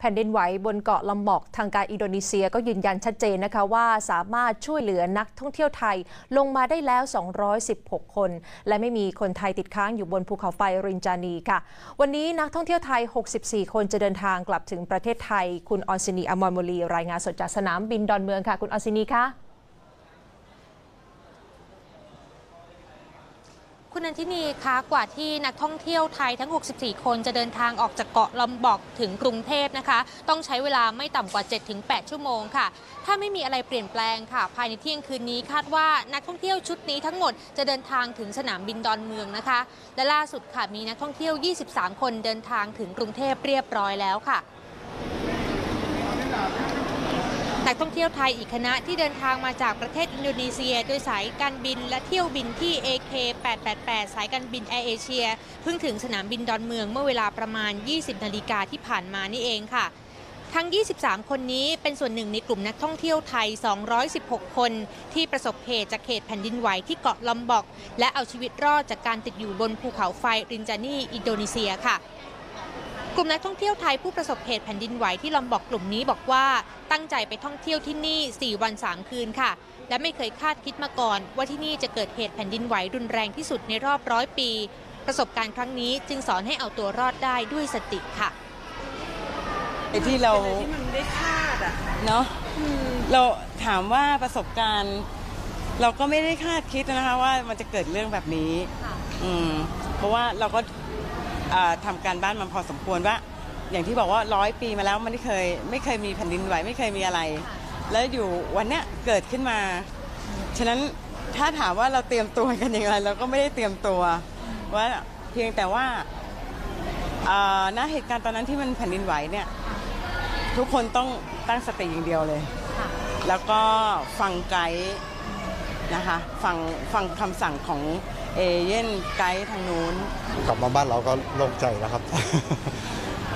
แผ่นดินไหวบนเกาะลอมบอกทางการอินโดนีเซียก็ยืนยันชัดเจนนะคะว่าสามารถช่วยเหลือนักท่องเที่ยวไทยลงมาได้แล้ว 216 คน และไม่มีคนไทยติดค้างอยู่บนภูเขาไฟรินจานีค่ะ วันนี้นักท่องเที่ยวไทย 64 คนจะเดินทางกลับถึงประเทศไทย คุณออนซินีอมรมลีรายงานสดจากสนามบินดอนเมืองค่ะ คุณออนซินีคะ คุณนันทินีคะกว่าที่นักท่องเที่ยวไทยทั้ง 64 คนจะเดินทางออกจากเกาะลำบอกถึงกรุงเทพนะคะ ต้องใช้เวลาไม่ต่ำกว่า 7-8 ชั่วโมงค่ะ ถ้าไม่มีอะไรเปลี่ยนแปลงค่ะ ภายในเที่ยงคืนนี้คาดว่านักท่องเที่ยวชุดนี้ทั้งหมดจะเดินทางถึงสนามบินดอนเมืองนะคะ และล่าสุดค่ะมีนักท่องเที่ยว 23 คนเดินทางถึงกรุงเทพเรียบร้อยแล้วค่ะ นักท่องเที่ยวไทยอีกคณะที่เดินทางมาจากประเทศอินโดนีเซีย โดยสายการบินและเที่ยวบินที่ AK 888 สายการบินแอร์เอเชียเพิ่งถึงสนามบินดอนเมืองเมื่อเวลาประมาณ 20 นาฬิกาที่ผ่านมานี่เองค่ะ ทั้ง 23 คนนี้เป็นส่วนหนึ่งในกลุ่มนักท่องเที่ยวไทย 216 คน ที่ประสบเหตุจากเหตุแผ่นดินไหวที่เกาะลอมบอก และเอาชีวิตรอดจากการติดอยู่บนภูเขาไฟรินจานีอินโดนีเซียค่ะ กลุ่มนักท่องเที่ยวไทยผู้ประสบเหตุแผ่นดินไหวที่ลอมบอกกลุ่มนี้บอกว่าตั้งใจไปท่องเที่ยวที่นี่ 4 วัน 3 คืนค่ะ และไม่เคยคาดคิดมาก่อน ว่าที่นี่จะเกิดเหตุแผ่นดินไหวรุนแรงที่สุดในรอบร้อยปี ประสบการณ์ครั้งนี้จึงสอนให้เอาตัวรอดได้ด้วยสติค่ะไอ้ที่เราที่มันไม่ได้คาดอะเนาะเราถามว่าประสบการณ์ เราก็ไม่ได้คาดคิดนะคะว่ามันจะเกิดเรื่องแบบนี้ อืมเพราะว่าเราก็อ่า ทำการบ้านมาพอสมควรว่า อย่างที่บอกว่าร้อยปีมาแล้วมันไม่เคยไม่เคยมีแผ่นดินไหวไม่เคยมีอะไร แล้วอยู่วันเนี้ยเกิดขึ้นมา ฉะนั้นถ้าถามว่าเราเตรียมตัวกันอย่างไรเราก็ไม่ได้เตรียมตัวว่าเพียงแต่ว่าอ่าณเหตุการณ์ตอนนั้นที่มันแผ่นดินไหวเนี่ยทุกคนต้องตั้งสติอย่างเดียวเลย แล้วก็ฟังไกด์นะคะฟังฟังคำสั่งของ เอเย่นไกด์ทางนู้น กลับมาบ้านเราก็โล่งใจแล้วครับ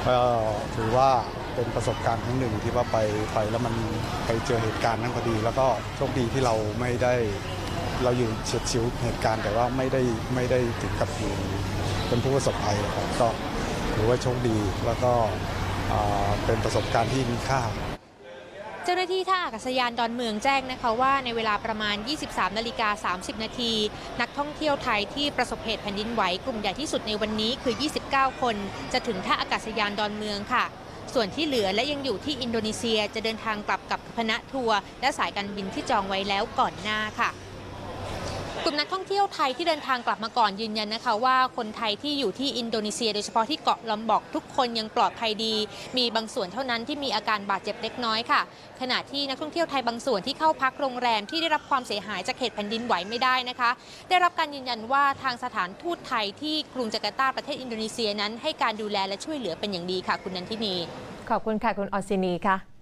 ก็ถือว่าเป็นประสบการณ์ครั้งหนึ่งที่ว่าไปไปแล้วมันไปเจอเหตุการณ์นั้นพอดี แล้วก็โชคดีที่เราไม่ได้เราอยู่เฉียดฉิวเหตุการณ์แต่ว่าไม่ได้ไม่ได้ถึงกับอยู่เป็นผู้ประสบภัยนะครับก็ถือว่าโชคดีแล้วก็เป็นประสบการณ์ที่มีค่า เจ้าหน้าที่ท่าอากาศยานดอนเมืองแจ้งนะคะว่าในเวลาประมาณ 23 นาฬิกา 30 นาที นักท่องเที่ยวไทยที่ประสบเหตุแผ่นดินไหวกลุ่มใหญ่ที่สุดในวันนี้คือ 29 คน จะถึงท่าอากาศยานดอนเมืองค่ะ ส่วนที่เหลือและยังอยู่ที่อินโดนีเซียจะเดินทางกลับกับคณะทัวร์และสายการบินที่จองไว้แล้วก่อนหน้าค่ะ กลุ่มนักท่องเที่ยวไทยที่เดินทางกลับมาก่อนยืนยันนะคะ ว่าคนไทยที่อยู่ที่อินโดนีเซีย โดยเฉพาะที่เกาะลอมบอกทุกคนยังปลอดภัยดี มีบางส่วนเท่านั้นที่มีอาการบาดเจ็บเล็กน้อยค่ะ ขณะที่นักท่องเที่ยวไทยบางส่วนที่เข้าพักโรงแรมที่ได้รับความเสียหายจากเหตุแผ่นดินไหวไม่ได้นะคะ ได้รับการยืนยันว่าทางสถานทูตไทยที่กรุงจาการ์ตาประเทศอินโดนีเซียนั้น ให้การดูแลและช่วยเหลือเป็นอย่างดีค่ะ คุณนันทินี ขอบคุณค่ะคุณออซินีค่ะ